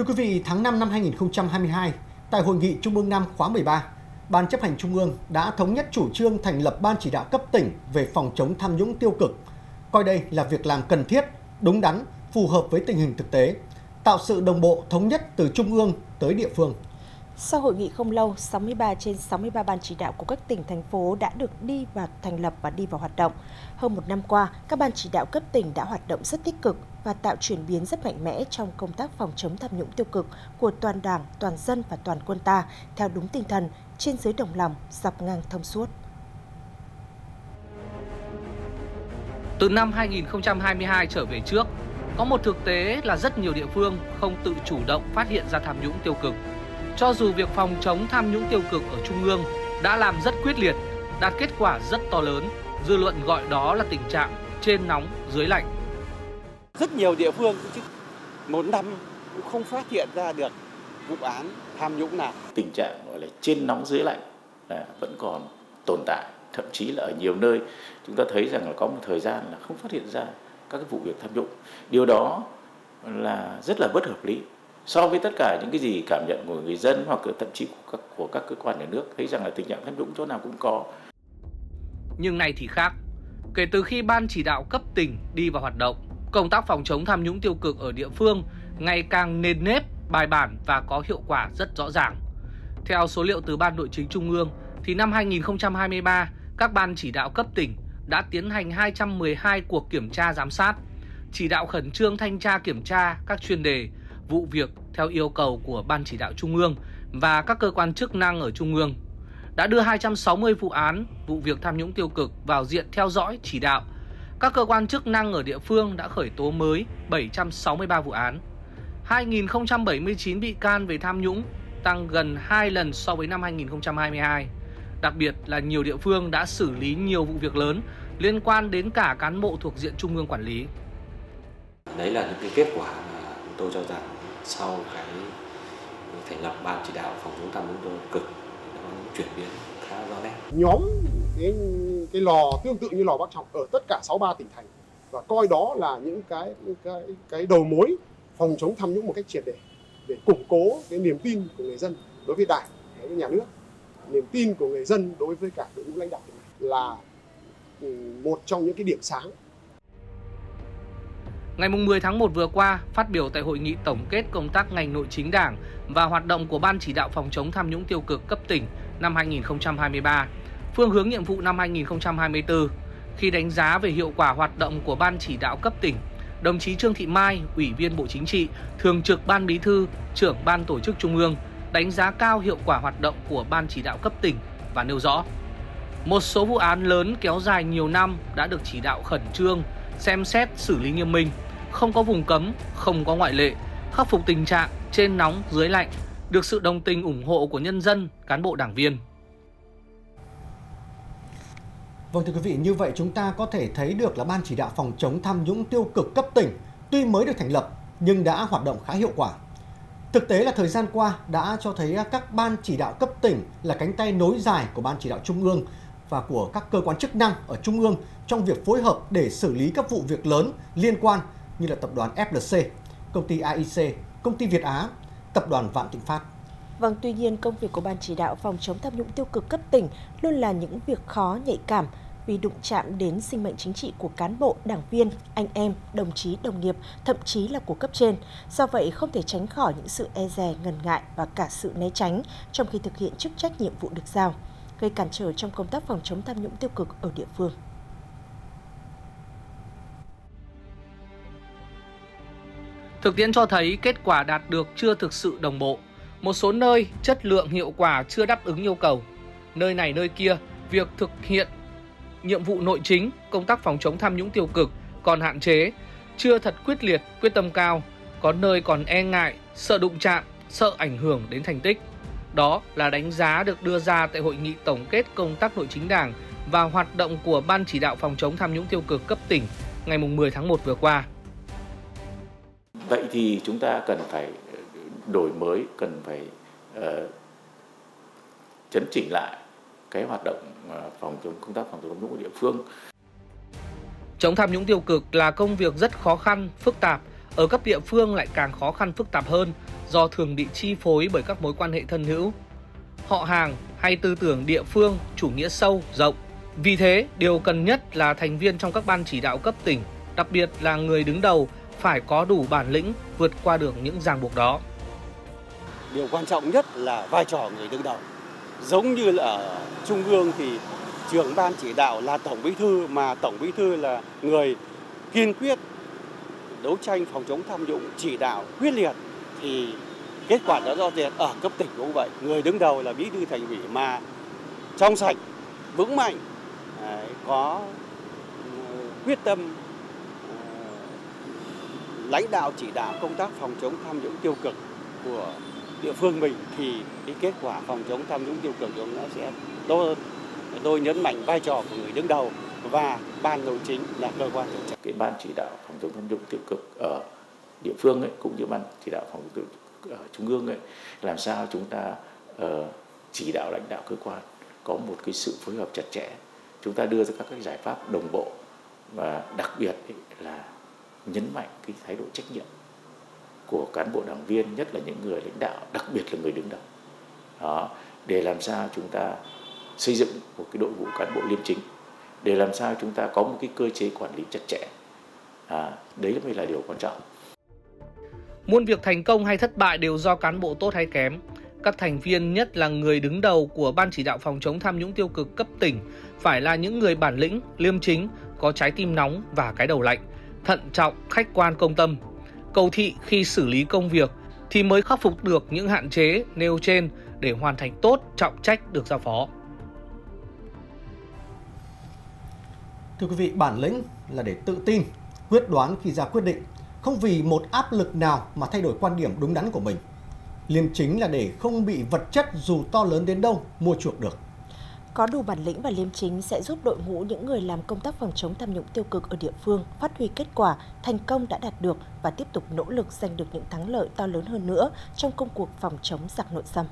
Thưa quý vị, tháng 5 năm 2022, tại Hội nghị Trung ương năm khóa 13, Ban chấp hành Trung ương đã thống nhất chủ trương thành lập Ban chỉ đạo cấp tỉnh về phòng chống tham nhũng tiêu cực, coi đây là việc làm cần thiết, đúng đắn, phù hợp với tình hình thực tế, tạo sự đồng bộ thống nhất từ Trung ương tới địa phương. Sau hội nghị không lâu, 63 trên 63 ban chỉ đạo của các tỉnh, thành phố đã được đi và thành lập và đi vào hoạt động. Hơn một năm qua, các ban chỉ đạo cấp tỉnh đã hoạt động rất tích cực và tạo chuyển biến rất mạnh mẽ trong công tác phòng chống tham nhũng tiêu cực của toàn đảng, toàn dân và toàn quân ta theo đúng tinh thần, trên dưới đồng lòng, dọc ngang thông suốt. Từ năm 2022 trở về trước, có một thực tế là rất nhiều địa phương không tự chủ động phát hiện ra tham nhũng tiêu cực cho dù việc phòng chống tham nhũng tiêu cực ở Trung ương đã làm rất quyết liệt, đạt kết quả rất to lớn, dư luận gọi đó là tình trạng trên nóng dưới lạnh. Rất nhiều địa phương chứ một năm cũng không phát hiện ra được vụ án tham nhũng nào. Tình trạng gọi là trên nóng dưới lạnh là vẫn còn tồn tại, thậm chí là ở nhiều nơi chúng ta thấy rằng là có một thời gian là không phát hiện ra các cái vụ việc tham nhũng. Điều đó là rất là bất hợp lý so với tất cả những cái gì cảm nhận của người dân hoặc thậm chí của các, của các cơ quan nhà nước thấy rằng là tình trạng tham nhũng chỗ nào cũng có. Nhưng này thì khác. Kể từ khi ban chỉ đạo cấp tỉnh đi vào hoạt động, công tác phòng chống tham nhũng tiêu cực ở địa phương ngày càng nền nếp, bài bản và có hiệu quả rất rõ ràng. Theo số liệu từ Ban Nội chính Trung ương, thì năm 2023, các ban chỉ đạo cấp tỉnh đã tiến hành 212 cuộc kiểm tra giám sát, chỉ đạo khẩn trương thanh tra kiểm tra các chuyên đề vụ việc theo yêu cầu của Ban chỉ đạo Trung ương và các cơ quan chức năng ở Trung ương đã đưa 260 vụ án, vụ việc tham nhũng tiêu cực vào diện theo dõi, chỉ đạo. Các cơ quan chức năng ở địa phương đã khởi tố mới 763 vụ án. 2.079 bị can về tham nhũng, tăng gần 2 lần so với năm 2022. Đặc biệt là nhiều địa phương đã xử lý nhiều vụ việc lớn liên quan đến cả cán bộ thuộc diện trung ương quản lý. Đấy là những cái kết quả mà tôi cho rằng sau cái thành lập ban chỉ đạo phòng chống tham nhũng tiêu cực nó chuyển biến khá rõ nét. Nhóm cái cái lò, tương tự như lò Bắc Trọng ở tất cả 63 tỉnh thành và coi đó là những cái những cái cái đầu mối phòng chống tham nhũng một cách triệt để để củng cố cái niềm tin của người dân đối với đảng đối với nhà nước niềm tin của người dân đối với cả đội ngũ lãnh đạo là ừ, một trong những cái điểm sáng Ngày 10 tháng 1 vừa qua, phát biểu tại hội nghị tổng kết công tác ngành nội chính Đảng và hoạt động của Ban chỉ đạo phòng chống tham nhũng tiêu cực cấp tỉnh năm 2023, phương hướng nhiệm vụ năm 2024, khi đánh giá về hiệu quả hoạt động của Ban chỉ đạo cấp tỉnh, đồng chí Trương Thị Mai, Ủy viên Bộ Chính trị, Thường trực Ban Bí thư, trưởng Ban Tổ chức Trung ương, đánh giá cao hiệu quả hoạt động của Ban chỉ đạo cấp tỉnh và nêu rõ một số vụ án lớn kéo dài nhiều năm đã được chỉ đạo khẩn trương, xem xét xử lý nghiêm minh, không có vùng cấm, không có ngoại lệ, khắc phục tình trạng trên nóng dưới lạnh, được sự đồng tình ủng hộ của nhân dân, cán bộ đảng viên. Vâng thưa quý vị, như vậy chúng ta có thể thấy được là Ban chỉ đạo phòng chống tham nhũng tiêu cực cấp tỉnh tuy mới được thành lập nhưng đã hoạt động khá hiệu quả. Thực tế là thời gian qua đã cho thấy các ban chỉ đạo cấp tỉnh là cánh tay nối dài của ban chỉ đạo trung ương và của các cơ quan chức năng ở trung ương trong việc phối hợp để xử lý các vụ việc lớn liên quan như là tập đoàn FLC, công ty AIC, công ty Việt Á, tập đoàn Vạn Thịnh Phát. Vâng, tuy nhiên công việc của Ban chỉ đạo phòng chống tham nhũng tiêu cực cấp tỉnh luôn là những việc khó nhạy cảm vì đụng chạm đến sinh mệnh chính trị của cán bộ, đảng viên, anh em, đồng chí, đồng nghiệp, thậm chí là của cấp trên. Do vậy không thể tránh khỏi những sự e dè, ngần ngại và cả sự né tránh trong khi thực hiện chức trách nhiệm vụ được giao, gây cản trở trong công tác phòng chống tham nhũng tiêu cực ở địa phương. Thực tiễn cho thấy kết quả đạt được chưa thực sự đồng bộ. Một số nơi chất lượng hiệu quả chưa đáp ứng yêu cầu. Nơi này nơi kia, việc thực hiện nhiệm vụ nội chính, công tác phòng chống tham nhũng tiêu cực còn hạn chế, chưa thật quyết liệt, quyết tâm cao, có nơi còn e ngại, sợ đụng chạm, sợ ảnh hưởng đến thành tích. Đó là đánh giá được đưa ra tại hội nghị tổng kết công tác nội chính Đảng và hoạt động của Ban chỉ đạo phòng chống tham nhũng tiêu cực cấp tỉnh ngày 10 tháng 1 vừa qua. Vậy thì chúng ta cần phải ờ, đổi mới, cần phải uh, chấn chỉnh lại cái hoạt động ờ, phòng chống công tác phòng chống tham nhũng của địa phương. Chống tham nhũng tiêu cực là công việc rất khó khăn, phức tạp ở cấp địa phương lại càng khó khăn phức tạp hơn do thường bị chi phối bởi các mối quan hệ thân hữu, họ hàng hay tư tưởng địa phương chủ nghĩa sâu, rộng. Vì thế, điều cần nhất là thành viên trong các ban chỉ đạo cấp tỉnh, đặc biệt là người đứng đầu phải có đủ bản lĩnh vượt qua được những ràng buộc đó. Điều quan trọng nhất là vai trò người đứng đầu. Giống như là ở Trung ương thì trưởng ban chỉ đạo là Tổng Bí thư, mà Tổng Bí thư là người kiên quyết đấu tranh phòng chống tham nhũng, chỉ đạo quyết liệt, thì kết quả đã rõ rệt ở cấp tỉnh cũng vậy người đứng đầu là bí thư thành ủy, mà trong sạch, vững mạnh có ừ, quyết tâm lãnh đạo chỉ đạo công tác phòng chống tham nhũng tiêu cực của địa phương mình thì cái kết quả phòng chống tham nhũng tiêu cực nó sẽ tốt hơn. Tôi nhấn mạnh vai trò của người đứng đầu và ban nội chính là cơ quan tổ chức. Cái ban chỉ đạo phòng chống tham nhũng tiêu cực ở địa phương ấy cũng như ban chỉ đạo phòng chống ở trung ương ấy làm sao chúng ta uh, chỉ đạo lãnh đạo cơ quan có một cái sự phối hợp chặt chẽ chúng ta đưa ra các cái giải pháp đồng bộ và đặc biệt là nhấn mạnh cái thái độ trách nhiệm của cán bộ đảng viên nhất là những người lãnh đạo đặc biệt là người đứng đầu. Đó để làm sao chúng ta xây dựng một cái đội ngũ cán bộ liêm chính để làm sao chúng ta có một cái cơ chế quản lý chặt chẽ. À, đấy mới là điều quan trọng. Muôn việc thành công hay thất bại đều do cán bộ tốt hay kém. Các thành viên nhất là người đứng đầu của ban chỉ đạo phòng chống tham nhũng tiêu cực cấp tỉnh phải là những người bản lĩnh liêm chính có trái tim nóng và cái đầu lạnh thận trọng khách quan công tâm cầu thị khi xử lý công việc thì mới khắc phục được những hạn chế nêu trên để hoàn thành tốt trọng trách được giao phó. Thưa quý vị, bản lĩnh là để tự tin, quyết đoán khi ra quyết định, không vì một áp lực nào mà thay đổi quan điểm đúng đắn của mình. Liêm chính là để không bị vật chất dù to lớn đến đâu mua chuộc được. Có đủ bản lĩnh và liêm chính sẽ giúp đội ngũ những người làm công tác phòng chống tham nhũng tiêu cực ở địa phương phát huy kết quả, thành công đã đạt được và tiếp tục nỗ lực giành được những thắng lợi to lớn hơn nữa trong công cuộc phòng chống giặc nội xâm.